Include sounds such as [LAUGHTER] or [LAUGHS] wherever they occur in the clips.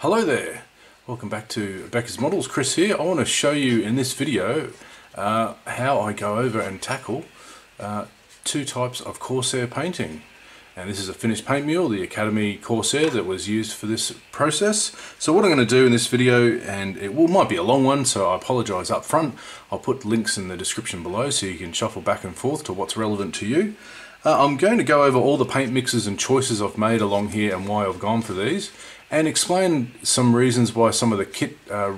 Hello there, welcome back to Becker's Models. Chris here. I want to show you in this video uh, how I go over and tackle uh, two types of Corsair painting. And this is a finished paint mule, the Academy Corsair that was used for this process. So what I'm going to do in this video, and it will, might be a long one, so I apologise up front. I'll put links in the description below so you can shuffle back and forth to what's relevant to you. Uh, I'm going to go over all the paint mixes and choices I've made along here and why I've gone for these and explain some reasons why some of the kit uh,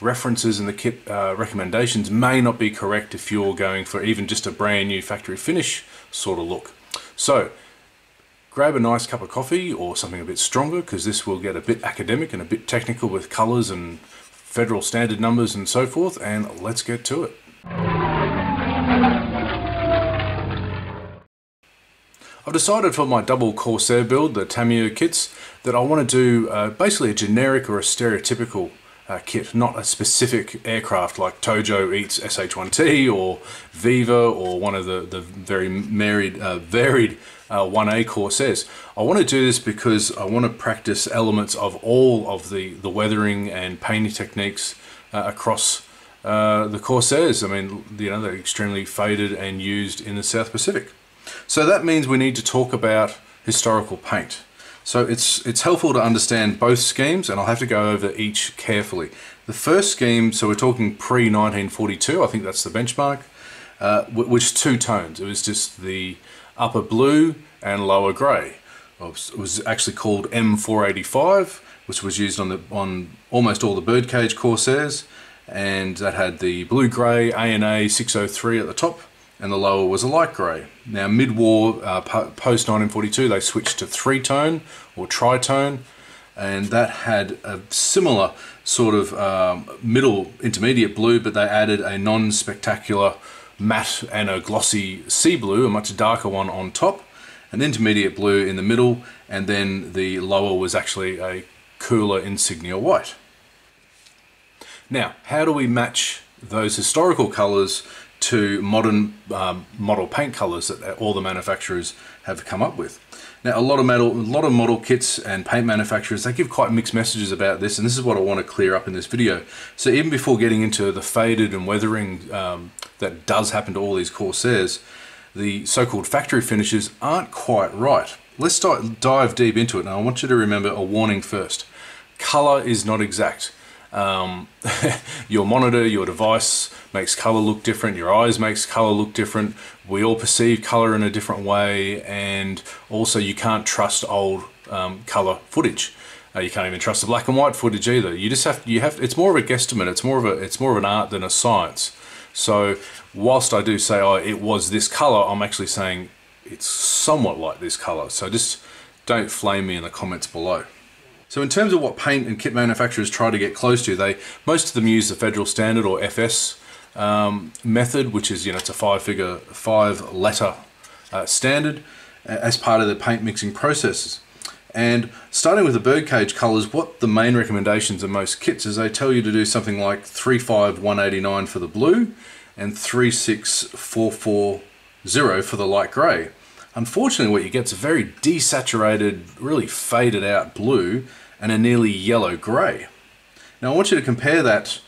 references and the kit uh, recommendations may not be correct if you're going for even just a brand new factory finish sort of look. So grab a nice cup of coffee or something a bit stronger because this will get a bit academic and a bit technical with colors and federal standard numbers and so forth and let's get to it. I've decided for my double Corsair build, the Tamiya kits, that I want to do uh, basically a generic or a stereotypical uh, kit, not a specific aircraft like Tojo eats SH-1T or Viva or one of the, the very varied, uh, varied 1A Corsairs. I want to do this because I want to practice elements of all of the, the weathering and painting techniques uh, across uh, the Corsairs. I mean, you know, they're extremely faded and used in the South Pacific. So that means we need to talk about historical paint. So it's, it's helpful to understand both schemes and I'll have to go over each carefully. The first scheme, so we're talking pre-1942, I think that's the benchmark, uh, which two tones. It was just the upper blue and lower grey. It was actually called M485, which was used on, the, on almost all the birdcage Corsairs, and that had the blue-grey ANA 603 at the top, and the lower was a light grey. Now mid-war, uh, post 1942, they switched to three-tone or tritone, and that had a similar sort of um, middle intermediate blue, but they added a non-specular matte and a glossy sea blue, a much darker one on top, an intermediate blue in the middle, and then the lower was actually a cooler insignia white. Now, how do we match those historical colours to modern um, model paint colors that all the manufacturers have come up with. Now, a lot of model, a lot of model kits and paint manufacturers, they give quite mixed messages about this, and this is what I want to clear up in this video. So even before getting into the faded and weathering um, that does happen to all these Corsairs, the so-called factory finishes aren't quite right. Let's dive deep into it. Now, I want you to remember a warning first. Color is not exact. Um, [LAUGHS] your monitor, your device makes color look different, your eyes makes color look different. We all perceive color in a different way and also you can't trust old um, color footage. Uh, you can't even trust the black and white footage either. You just have you have it's more of a guesstimate. It's more of a it's more of an art than a science. So whilst I do say oh it was this color, I'm actually saying it's somewhat like this color. So just don't flame me in the comments below. So in terms of what paint and kit manufacturers try to get close to, they most of them use the federal standard or FS um, method, which is you know it's a five-figure, five-letter uh, standard as part of the paint mixing processes. And starting with the birdcage colors, what the main recommendations of most kits is they tell you to do something like 35189 for the blue and 36440 for the light gray. Unfortunately, what you get is a very desaturated, really faded out blue and a nearly yellow grey. Now I want you to compare that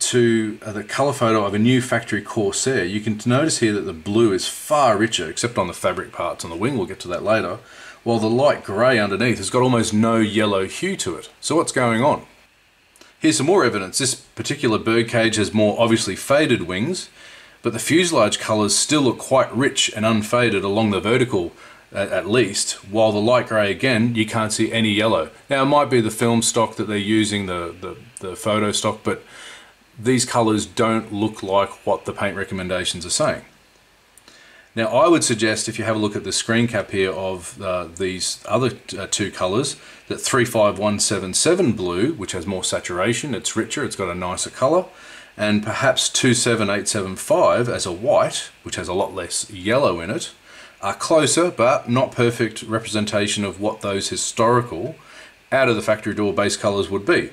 to uh, the colour photo of a new factory Corsair. You can notice here that the blue is far richer, except on the fabric parts on the wing, we'll get to that later, while the light grey underneath has got almost no yellow hue to it. So what's going on? Here's some more evidence. This particular birdcage has more obviously faded wings, but the fuselage colours still look quite rich and unfaded along the vertical at least, while the light grey again, you can't see any yellow. Now it might be the film stock that they're using, the, the, the photo stock, but these colours don't look like what the paint recommendations are saying. Now I would suggest if you have a look at the screen cap here of uh, these other uh, two colours, that 35177 blue, which has more saturation, it's richer, it's got a nicer colour, and perhaps 27875 as a white, which has a lot less yellow in it, are closer but not perfect representation of what those historical out of the factory door base colours would be.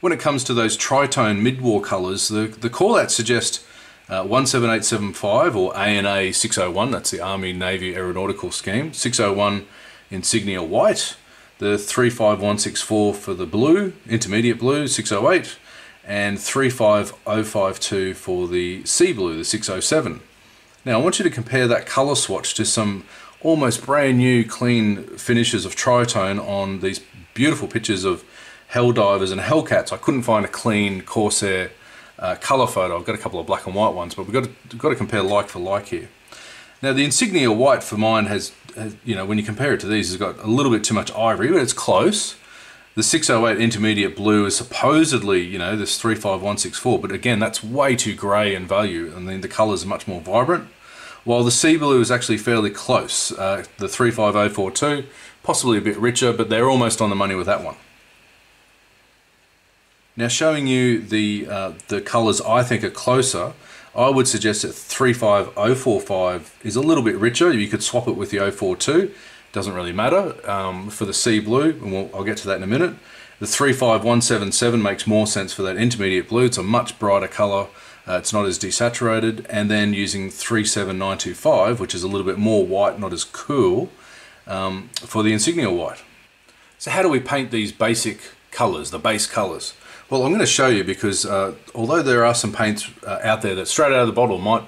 When it comes to those tritone mid-war colours, the, the callouts suggest uh, 17875 or ANA 601, that's the Army Navy Aeronautical Scheme, 601 insignia white, the 35164 for the blue, intermediate blue, 608, and 35052 for the sea blue, the 607. Now I want you to compare that color swatch to some almost brand new clean finishes of tritone on these beautiful pictures of Helldivers and Hellcats. I couldn't find a clean Corsair uh, color photo. I've got a couple of black and white ones, but we've got to, got to compare like for like here. Now the Insignia white for mine has, has, you know, when you compare it to these, it's got a little bit too much ivory, but it's close. The 608 intermediate blue is supposedly, you know, this 35164, but again, that's way too grey in value, and then the colours are much more vibrant. While the sea blue is actually fairly close, uh, the 35042, possibly a bit richer, but they're almost on the money with that one. Now showing you the, uh, the colours I think are closer, I would suggest that 35045 is a little bit richer. You could swap it with the 042, doesn't really matter. Um, for the sea blue, and we'll, I'll get to that in a minute. The 35177 makes more sense for that intermediate blue. It's a much brighter colour. Uh, it's not as desaturated. And then using 37925, which is a little bit more white, not as cool, um, for the Insignia white. So how do we paint these basic colours, the base colours? Well, I'm going to show you because uh, although there are some paints uh, out there that straight out of the bottle might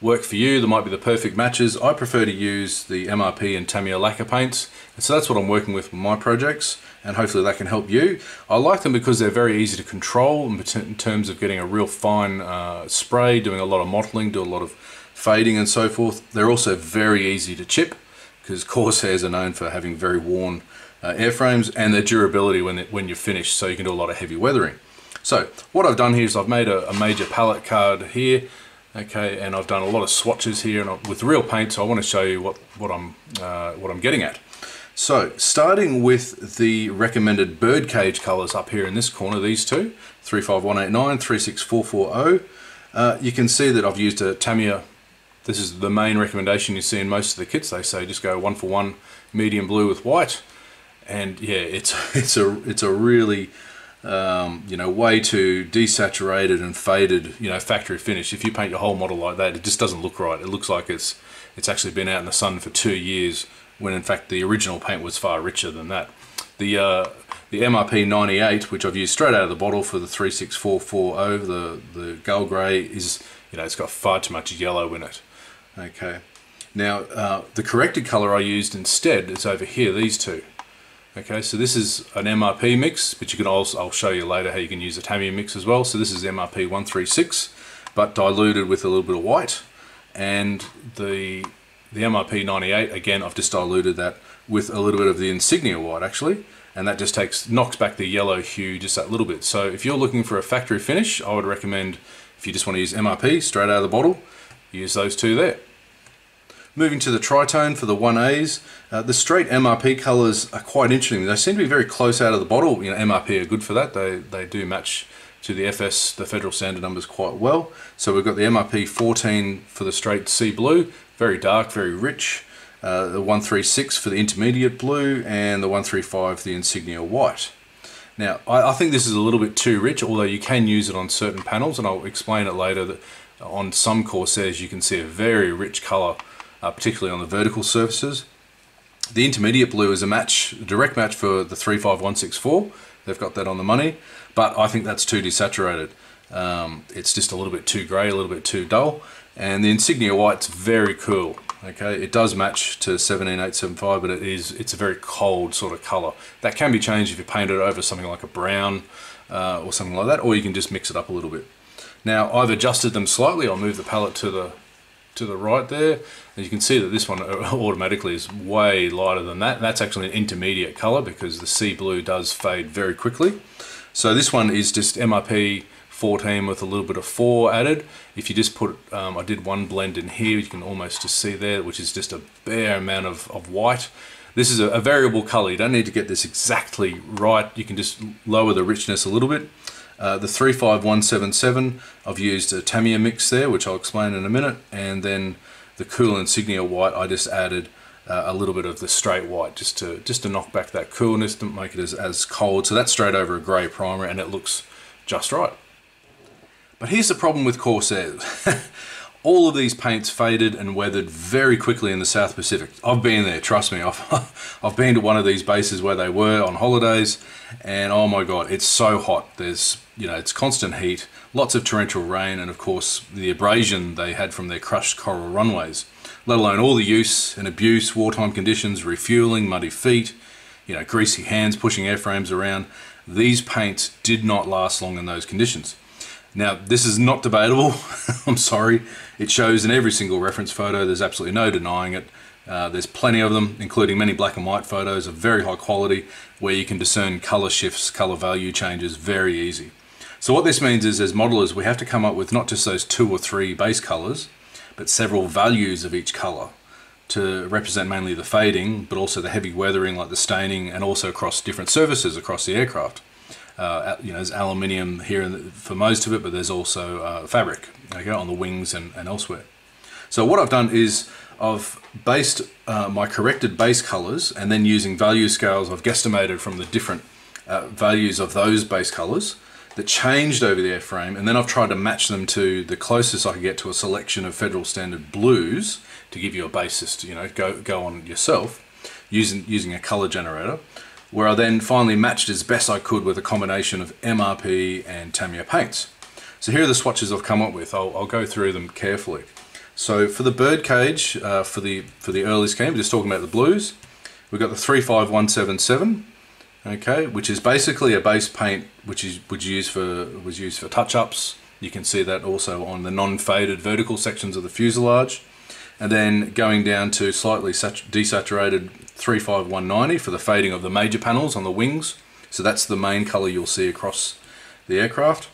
work for you, there might be the perfect matches, I prefer to use the MRP and Tamiya lacquer paints. And so that's what I'm working with my projects and hopefully that can help you. I like them because they're very easy to control in terms of getting a real fine uh, spray, doing a lot of mottling, do a lot of fading and so forth. They're also very easy to chip because Corsairs are known for having very worn uh, airframes and their durability when, when you're finished so you can do a lot of heavy weathering. So what I've done here is I've made a, a major palette card here okay and I've done a lot of swatches here and I, with real paint so I want to show you what, what, I'm, uh, what I'm getting at. So starting with the recommended birdcage colors up here in this corner, these two, 35189, 36440, uh, you can see that I've used a Tamiya this is the main recommendation you see in most of the kits. They say just go one for one medium blue with white and yeah it's [LAUGHS] it's a it's a really um, you know way too desaturated and faded you know factory finish. If you paint your whole model like that it just doesn't look right. It looks like it's it's actually been out in the sun for two years when in fact the original paint was far richer than that. The uh, the MRP 98 which I've used straight out of the bottle for the 36440 the the gull grey is you know it's got far too much yellow in it. Okay. Now uh, the corrected color I used instead is over here these two Okay, so this is an MRP mix, but you can also, I'll show you later how you can use a Tamiya mix as well. So this is MRP 136, but diluted with a little bit of white. And the, the MRP 98, again, I've just diluted that with a little bit of the Insignia white actually. And that just takes, knocks back the yellow hue just that little bit. So if you're looking for a factory finish, I would recommend, if you just want to use MRP straight out of the bottle, use those two there. Moving to the tritone for the 1As, uh, the straight MRP colours are quite interesting. They seem to be very close out of the bottle. You know, MRP are good for that. They, they do match to the FS, the federal standard numbers quite well. So we've got the MRP 14 for the straight sea blue, very dark, very rich. Uh, the 136 for the intermediate blue and the 135 for the insignia white. Now, I, I, think this is a little bit too rich, although you can use it on certain panels, and I'll explain it later that on some Corsairs you can see a very rich colour uh, particularly on the vertical surfaces. The intermediate blue is a match, a direct match for the 35164. They've got that on the money, but I think that's too desaturated. Um, it's just a little bit too grey, a little bit too dull. And the Insignia White's very cool. Okay, it does match to 17875, but it is it's a very cold sort of colour. That can be changed if you paint it over something like a brown uh, or something like that, or you can just mix it up a little bit. Now I've adjusted them slightly. I'll move the palette to the to the right there and you can see that this one [LAUGHS] automatically is way lighter than that. That's actually an intermediate color because the sea blue does fade very quickly. So this one is just MRP 14 with a little bit of 4 added. If you just put um, I did one blend in here you can almost just see there which is just a bare amount of, of white. This is a, a variable color. You don't need to get this exactly right. You can just lower the richness a little bit uh, the 35177, I've used a Tamiya mix there, which I'll explain in a minute, and then the Cool Insignia white, I just added uh, a little bit of the straight white just to just to knock back that coolness, to make it as, as cold. So that's straight over a grey primer, and it looks just right. But here's the problem with Corsairs. [LAUGHS] all of these paints faded and weathered very quickly in the South Pacific. I've been there, trust me. [LAUGHS] I've, I've been to one of these bases where they were on holidays, and oh my god, it's so hot. There's, you know, it's constant heat, lots of torrential rain, and of course the abrasion they had from their crushed coral runways, let alone all the use and abuse, wartime conditions, refueling, muddy feet, you know, greasy hands pushing airframes around. These paints did not last long in those conditions. Now, this is not debatable. [LAUGHS] I'm sorry. It shows in every single reference photo. There's absolutely no denying it. Uh, there's plenty of them, including many black and white photos of very high quality where you can discern color shifts, color value changes very easy. So what this means is as modelers, we have to come up with not just those two or three base colors, but several values of each color to represent mainly the fading, but also the heavy weathering like the staining and also across different surfaces across the aircraft. Uh, you know, there's aluminium here for most of it, but there's also uh, fabric okay, on the wings and, and elsewhere. So what I've done is I've based uh, my corrected base colors and then using value scales I've guesstimated from the different uh, values of those base colors that changed over the airframe and then I've tried to match them to the closest I can get to a selection of federal standard blues to give you a basis to you know go go on yourself using using a color generator where I then finally matched as best I could with a combination of MRP and Tamiya paints. So here are the swatches I've come up with. I'll, I'll go through them carefully. So for the birdcage, uh, for the for the early scheme, just talking about the blues. We've got the 35177, okay, which is basically a base paint which is was used for was used for touch-ups. You can see that also on the non-faded vertical sections of the fuselage. And then going down to slightly desaturated 35190 for the fading of the major panels on the wings. So that's the main color you'll see across the aircraft.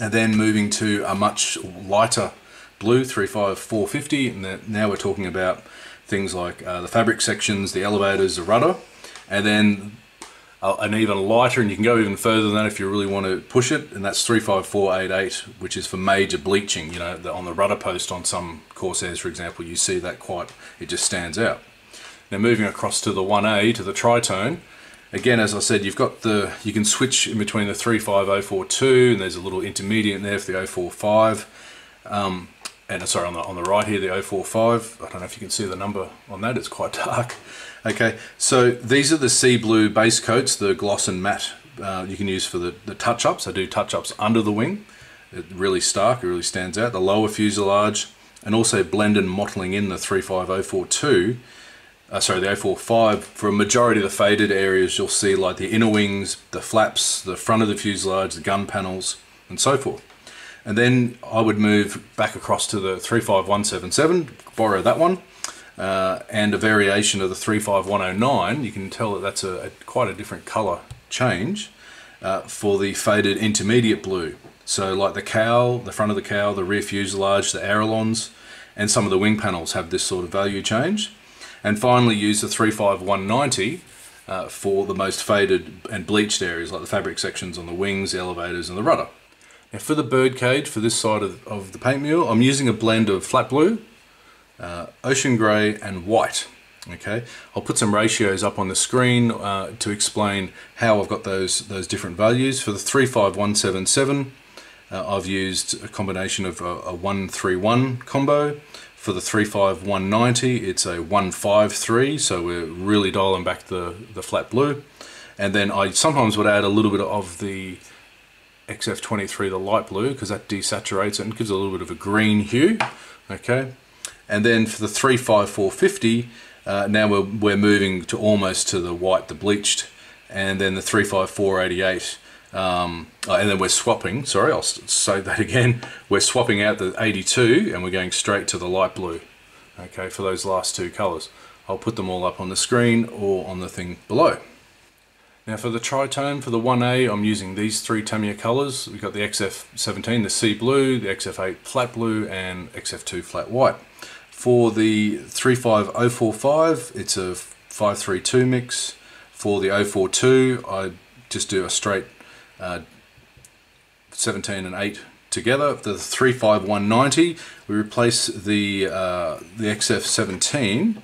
And then moving to a much lighter blue 35450 and now we're talking about things like uh, the fabric sections, the elevators, the rudder, and then uh, an even lighter, and you can go even further than that if you really want to push it, and that's 35488, which is for major bleaching. You know, the, on the rudder post on some Corsairs, for example, you see that quite, it just stands out. Now moving across to the 1A, to the tritone, again, as I said, you've got the, you can switch in between the 35042, and there's a little intermediate in there for the 045. Um, and sorry, on the, on the right here, the 045, I don't know if you can see the number on that, it's quite [LAUGHS] dark. Okay, so these are the sea blue base coats, the gloss and matte uh, you can use for the, the touch-ups. I do touch-ups under the wing. It really stark, it really stands out. The lower fuselage, and also blend and mottling in the 35042, uh, sorry, the 045, for a majority of the faded areas, you'll see like the inner wings, the flaps, the front of the fuselage, the gun panels, and so forth. And then I would move back across to the 35177, borrow that one, uh, and a variation of the 35109. You can tell that that's a, a quite a different color change uh, for the faded intermediate blue. So like the cowl, the front of the cowl, the rear fuselage, the ailerons, and some of the wing panels have this sort of value change. And finally use the 35190 uh, for the most faded and bleached areas like the fabric sections on the wings, the elevators and the rudder. For the bird cage, for this side of, of the paint mule, I'm using a blend of flat blue, uh, ocean grey and white. Okay, I'll put some ratios up on the screen uh, to explain how I've got those, those different values. For the 35177, uh, I've used a combination of a, a 131 combo. For the 35190, it's a 153, so we're really dialing back the, the flat blue. And then I sometimes would add a little bit of the XF23, the light blue, because that desaturates it and gives a little bit of a green hue. Okay, and then for the 35450, uh, now we're, we're moving to almost to the white, the bleached, and then the 35488, um, uh, and then we're swapping, sorry, I'll say that [LAUGHS] again, we're swapping out the 82 and we're going straight to the light blue, okay, for those last two colors. I'll put them all up on the screen or on the thing below. Now for the tritone, for the 1A, I'm using these three Tamiya colors. We've got the XF17, the sea blue, the XF8 flat blue, and XF2 flat white. For the 35045, it's a 532 mix. For the 042, I just do a straight uh, 17 and 8 together. The 35190, we replace the, uh, the XF17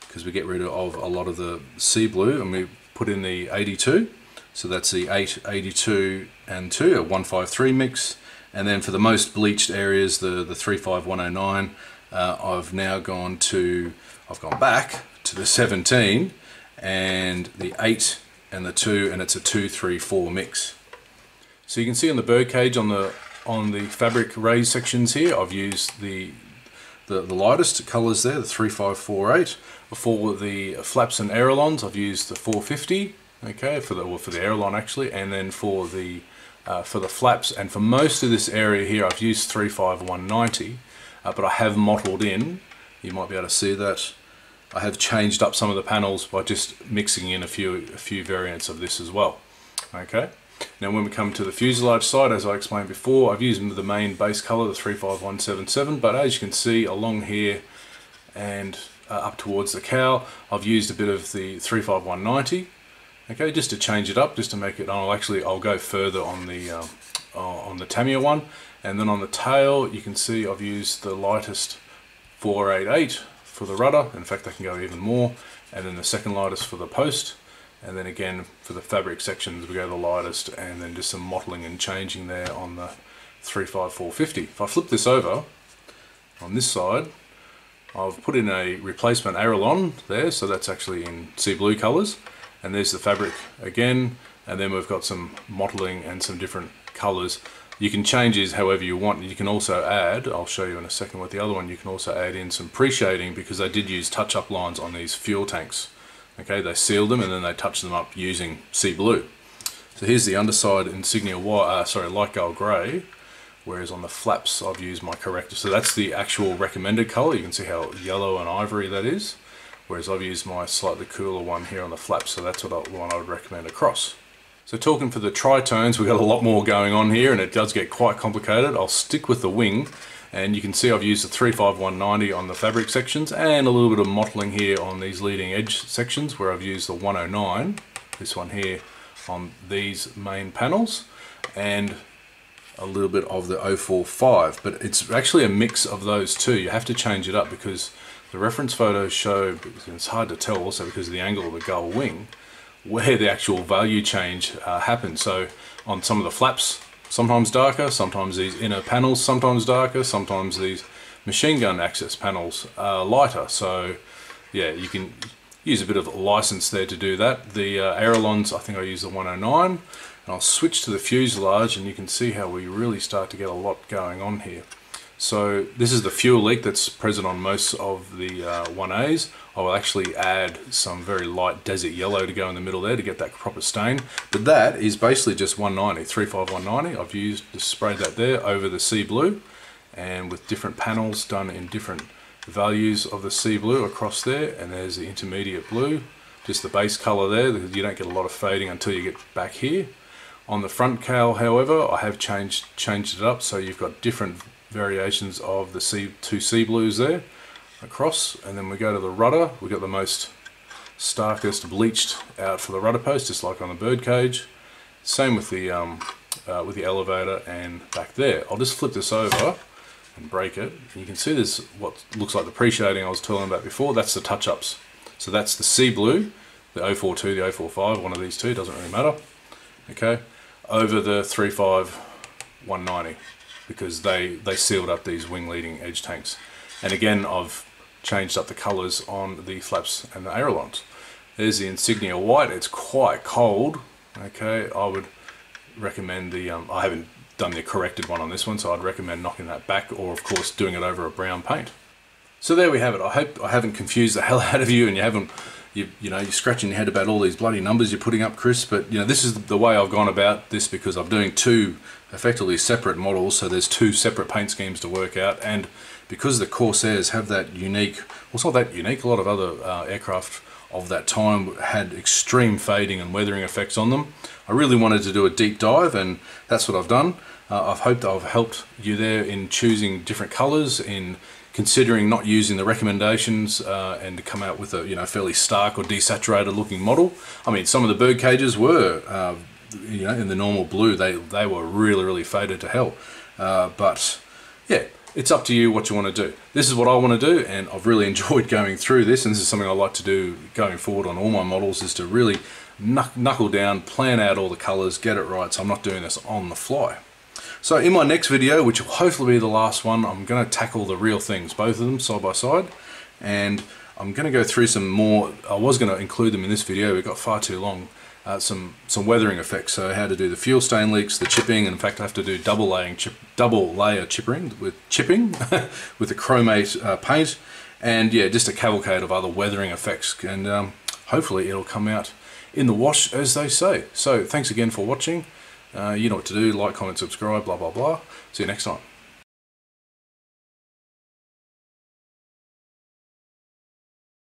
because we get rid of a lot of the sea blue and we put in the 82 so that's the 8, 82 and 2, a 153 mix And then for the most bleached areas, the, the 35109, uh, I've now gone to, I've gone back to the 17 and the 8 and the 2 and it's a 2-3-4 mix. So you can see on the bird cage on the on the fabric raised sections here I've used the the, the lightest colours there, the 3548. For the flaps and ailerons I've used the 450 okay for the well, for the aileron actually and then for the uh, for the flaps. And for most of this area here I've used 35190 uh, but I have mottled in. You might be able to see that. I have changed up some of the panels by just mixing in a few a few variants of this as well okay? Now when we come to the fuselage side as I explained before I've used the main base color the 35177 but as you can see along here and uh, up towards the cowl. I've used a bit of the 35190 okay just to change it up just to make it I'll actually I'll go further on the uh, on the Tamiya one. And then on the tail you can see I've used the lightest 488 for the rudder. In fact I can go even more. And then the second lightest for the post. And then again for the fabric sections we go the lightest and then just some mottling and changing there on the 35450 if I flip this over on this side I've put in a replacement aileron there so that's actually in sea blue colors and there's the fabric again and then we've got some mottling and some different colors you can change these however you want. You can also add I'll show you in a second with the other one you can also add in some pre-shading because they did use touch-up lines on these fuel tanks. Okay they sealed them and then they touched them up using sea blue. So here's the underside insignia white uh, sorry light gull grey whereas on the flaps I've used my corrector so that's the actual recommended color you can see how yellow and ivory that is whereas I've used my slightly cooler one here on the flaps, so that's what I, one I would recommend across. So talking for the tritones, we've got a lot more going on here and it does get quite complicated. I'll stick with the wing and you can see I've used the 35190 on the fabric sections and a little bit of mottling here on these leading edge sections where I've used the 109, this one here, on these main panels and a little bit of the 045 but it's actually a mix of those two you have to change it up because the reference photos show, it's hard to tell also because of the angle of the gull wing, where the actual value change uh, happens. So on some of the flaps, sometimes darker, sometimes these inner panels, sometimes darker, sometimes these machine gun access panels are lighter. So yeah, you can use a bit of license there to do that. The uh, ailerons, I think I use the 109, and I'll switch to the fuselage large and you can see how we really start to get a lot going on here. So this is the fuel leak that's present on most of the uh, 1As. I will actually add some very light desert yellow to go in the middle there to get that proper stain. But that is basically just 190, 35190. I've used, just sprayed that there over the sea blue and with different panels done in different values of the sea blue across there. And there's the intermediate blue, just the base color there. You don't get a lot of fading until you get back here. On the front cowl, however, I have changed changed it up so you've got different variations of the C, two sea blues there across and then we go to the rudder. We've got the most starkest bleached out for the rudder post just like on the bird cage. Same with the um, uh, with the elevator and back there. I'll just flip this over and break it. And you can see this what looks like the pre-shading I was telling about before. That's the touch-ups. So that's the sea blue the 042 the 045 one of these two doesn't really matter. Okay over the 35 190 because they, they sealed up these wing leading edge tanks. And again, I've changed up the colors on the flaps and the ailerons. There's the insignia white, it's quite cold. Okay, I would recommend the, um, I haven't done the corrected one on this one, so I'd recommend knocking that back or of course doing it over a brown paint. So there we have it. I hope I haven't confused the [LAUGHS] hell out of you and you haven't you, you know, you're scratching your head about all these bloody numbers you're putting up, Chris, but you know, this is the way I've gone about this because I'm doing two effectively separate models, so there's two separate paint schemes to work out, and because the Corsairs have that unique, well it's not that unique, a lot of other uh, aircraft of that time had extreme fading and weathering effects on them. I really wanted to do a deep dive and that's what I've done. Uh, I've hoped I've helped you there in choosing different colors, in considering not using the recommendations uh, and to come out with a you know fairly stark or desaturated looking model. I mean some of the bird cages were uh, you know in the normal blue they they were really really faded to hell uh, but yeah it's up to you what you want to do. This is what I want to do and I've really [LAUGHS] enjoyed going through this and this is something I like to do going forward on all my models is to really knuckle down, plan out all the colors, get it right so I'm not doing this on the fly. So in my next video, which will hopefully be the last one, I'm going to tackle the real things, both of them side by side. And I'm going to go through some more, I was going to include them in this video, it got far too long. Uh, some some weathering effects. So how to do the fuel stain leaks, the chipping, in fact I have to do double laying chip, double layer chipping with chipping [LAUGHS] with the chromate uh, paint, and yeah, just a cavalcade of other weathering effects. And um, hopefully it'll come out in the wash, as they say. So thanks again for watching. Uh, you know what to do: like, comment, subscribe, blah blah blah. See you next time.